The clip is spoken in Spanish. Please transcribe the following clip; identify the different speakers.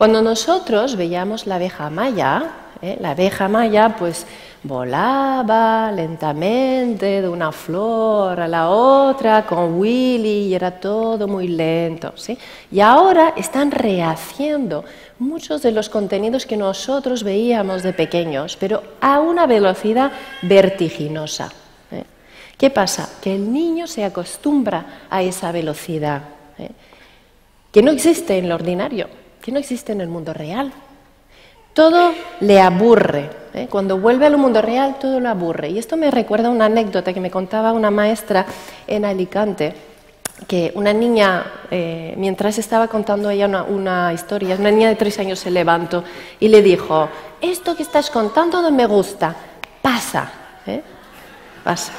Speaker 1: Cuando nosotros veíamos la abeja maya, ¿eh? la abeja maya pues volaba lentamente de una flor a la otra con Willy y era todo muy lento. ¿sí? Y ahora están rehaciendo muchos de los contenidos que nosotros veíamos de pequeños, pero a una velocidad vertiginosa. ¿eh? ¿Qué pasa? Que el niño se acostumbra a esa velocidad, ¿eh? que no existe en lo ordinario que no existe en el mundo real. Todo le aburre. ¿eh? Cuando vuelve al mundo real, todo lo aburre. Y esto me recuerda una anécdota que me contaba una maestra en Alicante, que una niña, eh, mientras estaba contando ella una, historia, una niña de tres años se levantó y le dijo, esto que estás contando no me gusta, pasa, ¿eh? pasa.